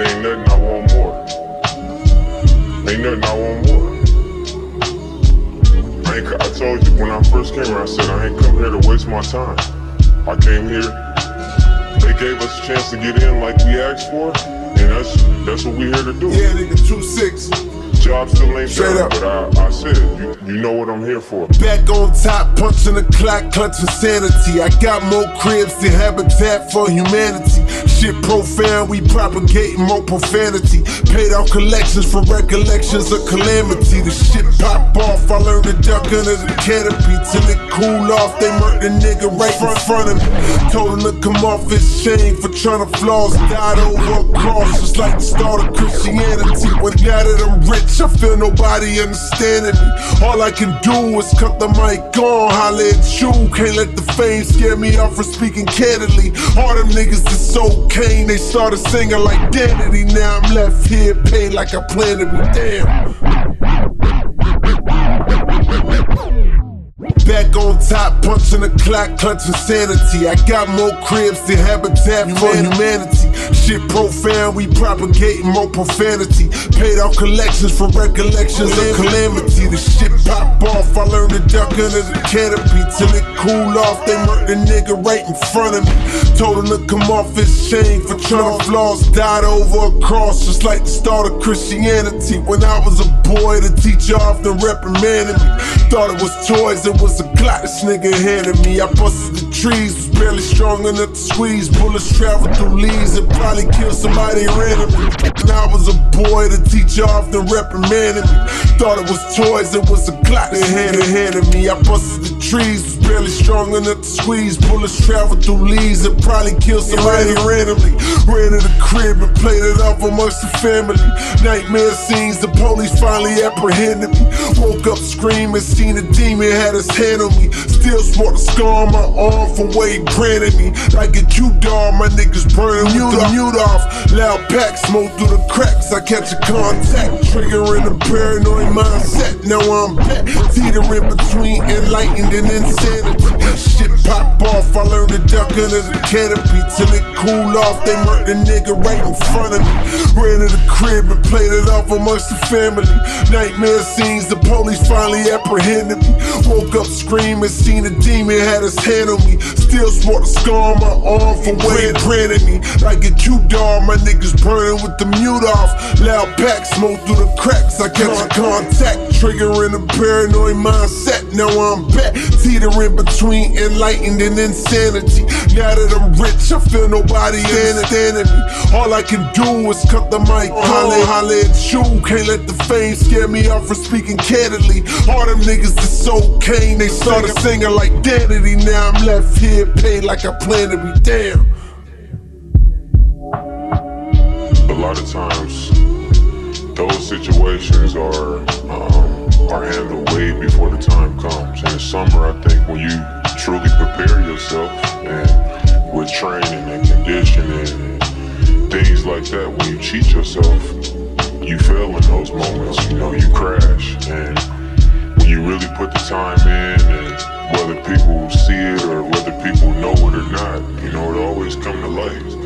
it ain't nothing I want more. Ain't nothing I want more. I, ain't, I told you when I first came here, I said I ain't come here to waste my time. I came here, they gave us a chance to get in like we asked for, and that's that's what we here to do. Yeah, nigga, 2-6 job still ain't Straight done, up. but I, I said, you, you know what I'm here for. Back on top, punching the clock, clutch for sanity. I got more cribs than habitat for humanity. Shit profound, we propagating more profanity. Paid off collections for recollections of calamity. The shit pop off, I learned to duck under the canopy. Till it cool off, they murder the nigga right in front of me. Told him to come off his shame for trying to flaws. Died over a cross, just like the start of Christianity. When now that I'm rich, I feel nobody understanding me. All I can do is cut the mic on, holla at you. Can't let the fame scare me off for speaking candidly. All them niggas is so Kane, they started singing like Danity. Now I'm left here paid like I plan to be damn. Back on top, punching the clock, clutching sanity. I got more cribs than habitat for humanity. Shit profound, we propagating more profanity. Paid off collections for recollections of calamity. The shit pop off, I learned to duck under the canopy. Till it cool off, they murder the nigga right in front of me. Told him to come off his chain for trying to flaws. Died over a cross, just like the start of Christianity. When I was a boy, the teacher often reprimanded me. Thought it was toys, it was a Glock this nigga handed me. I busted the trees, was barely strong enough to squeeze. Bullets travel through leaves and probably kill somebody randomly. When I was a boy, the teacher often reprimanded me. Thought it was toys, it was a clock that Glock they handed, handed me. I busted the trees, was barely strong enough to squeeze. Bullets travel through leaves and probably kill somebody randomly. Ran to the crib and played it off amongst the family. Nightmare scenes, the police finally apprehended me. Woke up screaming, seen a demon, had his hand on me. Still sport the scar on my arm from where he granted me. Like a a Q-dog, my niggas burning with the mute off. Loud pack, smoke through the cracks. I catch a contact, triggering a paranoid mindset. Now I'm back, teetering between enlightened and insanity. Shit pop off, I learned to duck under the canopy. Till it cool off, they murder the nigga right in front of me. Ran to the crib and played it off amongst the family. Nightmare scenes, the police finally apprehended me. Woke up screaming, seen a demon, had his hand on me. Still sport a scar on my arm from where it granted me. Like a Q-dog, my niggas burning with the mute off. Loud pack, smoke through the cracks. I catch a contact, triggering a paranoid mindset. Now I'm back, teetering between enlightened and insanity. Now that I'm rich, I feel nobody understanding me. All I can do is cut the mic, holla, holla at you. Can't let the fame scare me off for speaking candidly. All them niggas is so Kane, they started singing like Danity. Now I'm left here paid like I plan to be damn. A lot of times, those situations are um, summer, I think when you truly prepare yourself and with training and conditioning and things like that, when you cheat yourself, you fail in those moments. You know, you crash and when you really put the time in and whether people see it or whether people know it or not, you know, it always come to light.